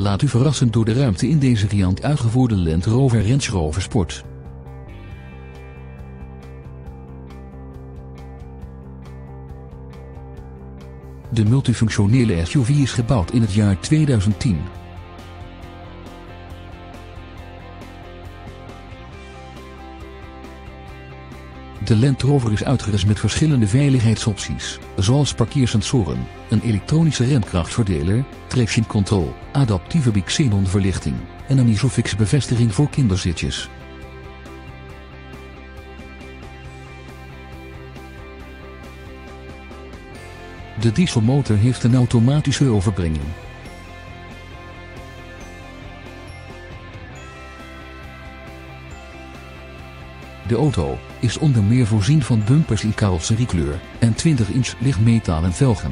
Laat u verrassen door de ruimte in deze riant uitgevoerde Land Rover Range Rover Sport. De multifunctionele SUV is gebouwd in het jaar 2010. De Land Rover is uitgerust met verschillende veiligheidsopties, zoals parkeersensoren, een elektronische remkrachtverdeler, traction control, adaptieve bixenon verlichting en een Isofix bevestiging voor kinderzitjes. De dieselmotor heeft een automatische overbrenging. De auto is onder meer voorzien van bumpers in carrosseriekleur en 20-inch lichtmetalen velgen.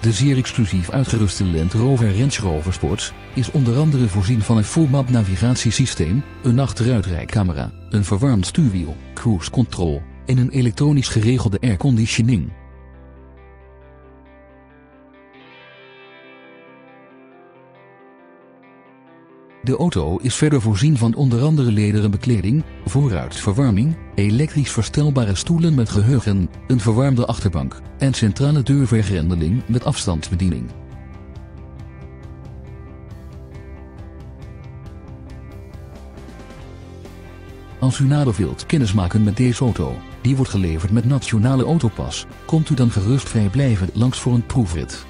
De zeer exclusief uitgeruste Land Rover Range Rover Sport is onder andere voorzien van een full-map navigatiesysteem, een achteruitrijcamera, een verwarmd stuurwiel, cruise control en een elektronisch geregelde airconditioning. De auto is verder voorzien van onder andere lederen bekleding, vooruitverwarming, elektrisch verstelbare stoelen met geheugen, een verwarmde achterbank en centrale deurvergrendeling met afstandsbediening. Als u nader wilt kennismaken met deze auto, die wordt geleverd met Nationale Autopas, komt u dan gerust vrijblijvend langs voor een proefrit.